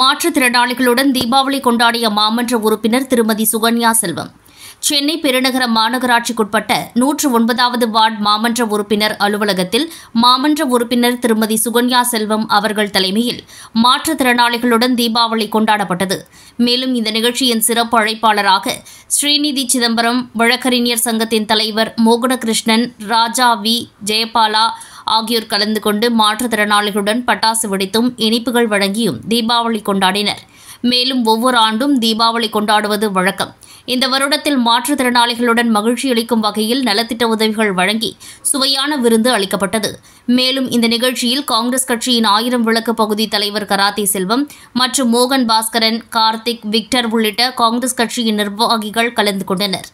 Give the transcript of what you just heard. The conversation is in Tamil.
மாற்றுத்திறனாளிகளுடன் தீபாவளி கொண்டாடிய மாமன்ற உறுப்பினர் திருமதி சுகன்யா செல்வம். சென்னை பெருநகர மாநகராட்சிக்குட்பட்ட நூற்று ஒன்பதாவது வார்டு மாமன்ற உறுப்பினர் அலுவலகத்தில் மாமன்ற உறுப்பினர் திருமதி சுகன்யா செல்வம் அவர்கள் தலைமையில் மாற்றுத்திறனாளிகளுடன் தீபாவளி கொண்டாடப்பட்டது. மேலும் இந்த நிகழ்ச்சியின் சிறப்பு அழைப்பாளராக ஸ்ரீநிதி சிதம்பரம் வழக்கறிஞர் சங்கத்தின் தலைவர் மோகனகிருஷ்ணன் ராஜா வி. ஜெயபாலா ஆகியோர் கலந்து கொண்டு மாற்றுத்திறனாளிகளுடன் பட்டாசு வெடித்தும் இனிப்புகள் வழங்கியும் தீபாவளி கொண்டாடினர். மேலும் ஒவ்வொரு ஆண்டும் தீபாவளி கொண்டாடுவது வழக்கம். இந்த வருடத்தில் மாற்றுத்திறனாளிகளுடன் மகிழ்ச்சியளிக்கும் வகையில் நலத்திட்ட உதவிகள் வழங்கி சுவையான விருந்து அளிக்கப்பட்டது. மேலும் இந்த நிகழ்ச்சியில் காங்கிரஸ் கட்சியின் ஆயிரம் விளக்கு பகுதி தலைவர் கராத்தே செல்வம் மற்றும் மோகன் பாஸ்கரன் கார்த்திக் விக்டர் உள்ளிட்ட காங்கிரஸ் கட்சியின் நிர்வாகிகள் கலந்து கொண்டனர்.